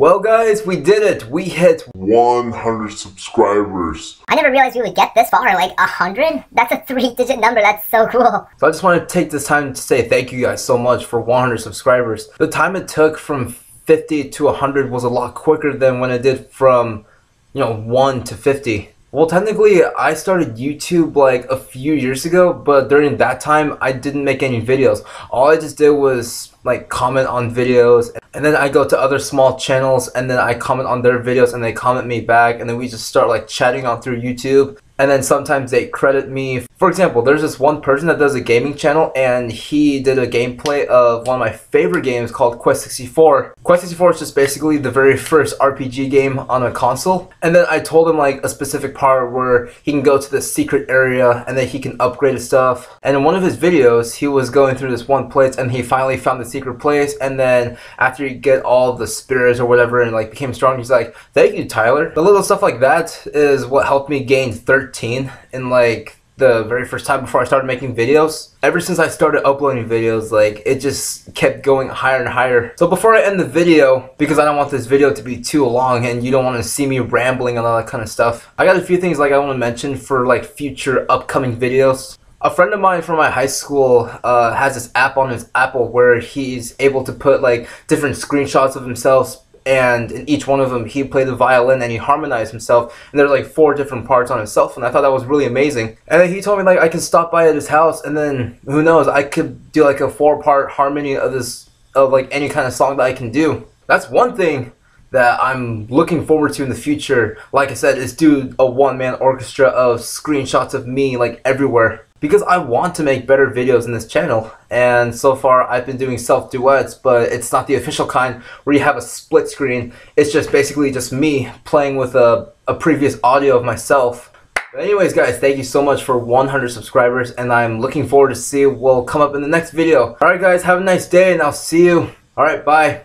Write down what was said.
Well guys, we did it! We hit 100 subscribers. I never realized we would get this far, like hundred? That's a three digit number, that's so cool. So I just want to take this time to say thank you guys so much for 100 subscribers. The time it took from 50 to 100 was a lot quicker than when it did from, you know, 1 to 50. Well, technically, I started YouTube like a few years ago, but during that time, I didn't make any videos. All I just did was like comment on videos, and then I go to other small channels, and then I comment on their videos, and they comment me back, and then we just start like chatting on through YouTube and then sometimes they credit me. For example, there's this one person that does a gaming channel and he did a gameplay of one of my favorite games called Quest 64. Quest 64 is just basically the very first RPG game on a console. And then I told him like a specific part where he can go to the secret area and then he can upgrade his stuff. And in one of his videos, he was going through this one place and he finally found the secret place. And then after you get all the spirits or whatever and like became strong, he's like, thank you, Tyler. The little stuff like that is what helped me gain 13 13 in like the very first time before I started making videos. Ever since I started uploading videos, like it just kept going higher and higher. So before I end the video, because I don't want this video to be too long and you don't want to see me rambling and all that kind of stuff, I got a few things like I want to mention for like future upcoming videos. A friend of mine from my high school uh, has this app on his Apple where he's able to put like different screenshots of himself and in each one of them he played the violin and he harmonized himself. And there's like four different parts on himself and i thought that was really amazing. And then he told me like i can stop by at his house and then who knows i could do like a four part harmony of this of like any kind of song that i can do. That's one thing that I'm looking forward to in the future, like I said, is do a one-man orchestra of screenshots of me like everywhere because I want to make better videos in this channel and so far I've been doing self duets but it's not the official kind where you have a split screen. It's just basically just me playing with a, a previous audio of myself. But anyways guys thank you so much for 100 subscribers and I'm looking forward to see what will come up in the next video. Alright guys have a nice day and I'll see you. Alright bye